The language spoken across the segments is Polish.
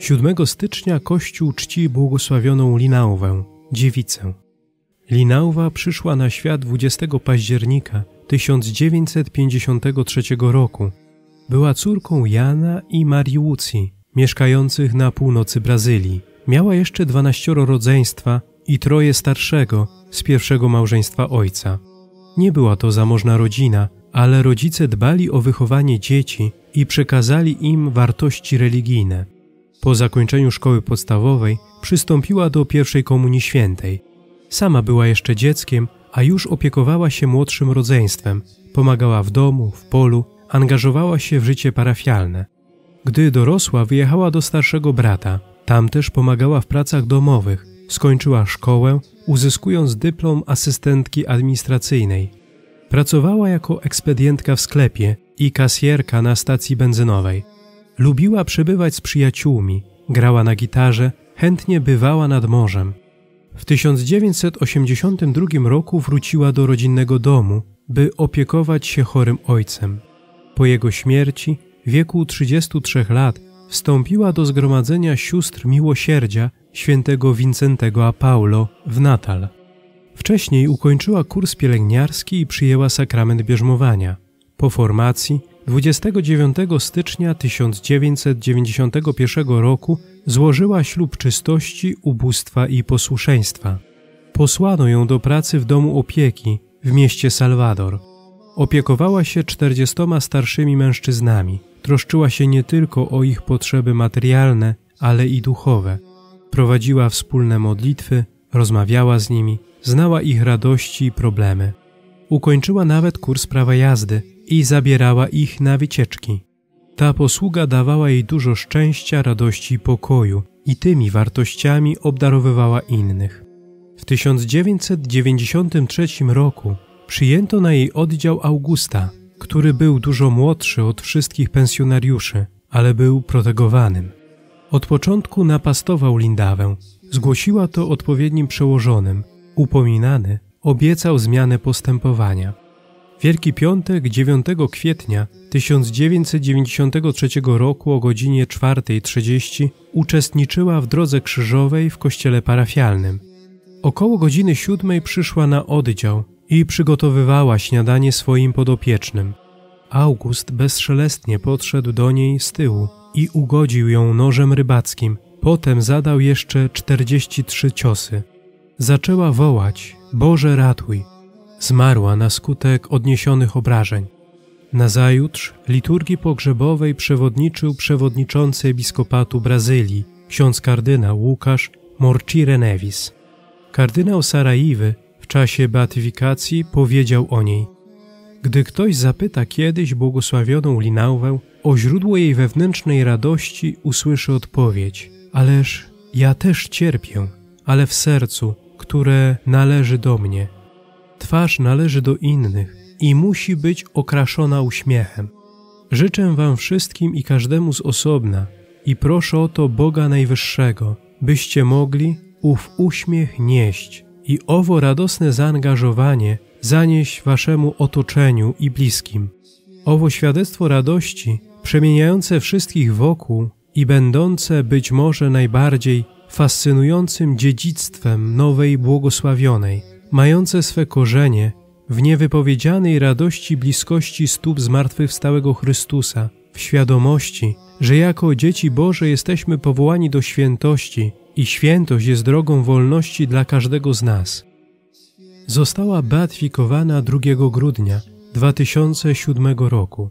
7 stycznia Kościół czci błogosławioną Linałwę, dziewicę. Linałwa przyszła na świat 20 października 1953 roku. Była córką Jana i Marii Łucji, mieszkających na północy Brazylii. Miała jeszcze dwanaścioro rodzeństwa i troje starszego z pierwszego małżeństwa ojca. Nie była to zamożna rodzina, ale rodzice dbali o wychowanie dzieci i przekazali im wartości religijne. Po zakończeniu szkoły podstawowej przystąpiła do pierwszej komunii świętej. Sama była jeszcze dzieckiem, a już opiekowała się młodszym rodzeństwem, pomagała w domu, w polu, angażowała się w życie parafialne. Gdy dorosła, wyjechała do starszego brata. Tam też pomagała w pracach domowych. Skończyła szkołę, uzyskując dyplom asystentki administracyjnej. Pracowała jako ekspedientka w sklepie i kasjerka na stacji benzynowej. Lubiła przebywać z przyjaciółmi, grała na gitarze, chętnie bywała nad morzem. W 1982 roku wróciła do rodzinnego domu, by opiekować się chorym ojcem. Po jego śmierci, w wieku 33 lat, wstąpiła do zgromadzenia sióstr miłosierdzia świętego Wincentego a Paulo w Natal. Wcześniej ukończyła kurs pielęgniarski i przyjęła sakrament bierzmowania. Po formacji 29 stycznia 1991 roku złożyła ślub czystości, ubóstwa i posłuszeństwa. Posłano ją do pracy w domu opieki w mieście Salwador. Opiekowała się czterdziestoma starszymi mężczyznami. Troszczyła się nie tylko o ich potrzeby materialne, ale i duchowe. Prowadziła wspólne modlitwy, rozmawiała z nimi, znała ich radości i problemy. Ukończyła nawet kurs prawa jazdy i zabierała ich na wycieczki. Ta posługa dawała jej dużo szczęścia, radości i pokoju i tymi wartościami obdarowywała innych. W 1993 roku przyjęto na jej oddział Augusta, który był dużo młodszy od wszystkich pensjonariuszy, ale był protegowanym. Od początku napastował Lindawę. Zgłosiła to odpowiednim przełożonym. Upominany obiecał zmianę postępowania. Wielki Piątek 9 kwietnia 1993 roku o godzinie 4.30 uczestniczyła w drodze krzyżowej w kościele parafialnym. Około godziny siódmej przyszła na oddział i przygotowywała śniadanie swoim podopiecznym. August bezszelestnie podszedł do niej z tyłu i ugodził ją nożem rybackim. Potem zadał jeszcze 43 ciosy. Zaczęła wołać: Boże, ratuj! Zmarła na skutek odniesionych obrażeń. Nazajutrz liturgii pogrzebowej przewodniczył przewodniczący episkopatu Brazylii, ksiądz kardynał Łukasz Morcire Nevis. Kardynał Saraiwy w czasie beatyfikacji powiedział o niej Gdy ktoś zapyta kiedyś błogosławioną Linałwę o źródło jej wewnętrznej radości, usłyszy odpowiedź Ależ ja też cierpię, ale w sercu, które należy do mnie – Twarz należy do innych i musi być okraszona uśmiechem. Życzę Wam wszystkim i każdemu z osobna i proszę o to Boga Najwyższego, byście mogli ów uśmiech nieść i owo radosne zaangażowanie zanieść Waszemu otoczeniu i bliskim. Owo świadectwo radości, przemieniające wszystkich wokół i będące być może najbardziej fascynującym dziedzictwem nowej błogosławionej, mające swe korzenie w niewypowiedzianej radości bliskości stóp zmartwychwstałego Chrystusa, w świadomości, że jako dzieci Boże jesteśmy powołani do świętości i świętość jest drogą wolności dla każdego z nas. Została beatyfikowana 2 grudnia 2007 roku.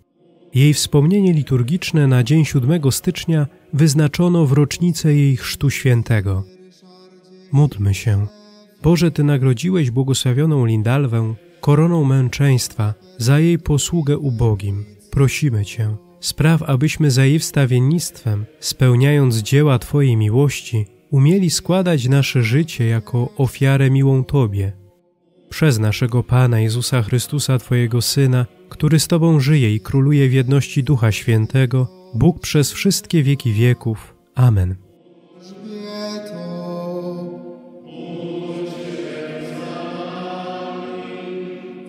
Jej wspomnienie liturgiczne na dzień 7 stycznia wyznaczono w rocznicę jej chrztu świętego. Módlmy się. Boże, Ty nagrodziłeś błogosławioną Lindalwę koroną męczeństwa za jej posługę ubogim. Prosimy Cię, spraw, abyśmy za jej wstawiennictwem, spełniając dzieła Twojej miłości, umieli składać nasze życie jako ofiarę miłą Tobie. Przez naszego Pana Jezusa Chrystusa, Twojego Syna, który z Tobą żyje i króluje w jedności Ducha Świętego, Bóg przez wszystkie wieki wieków. Amen.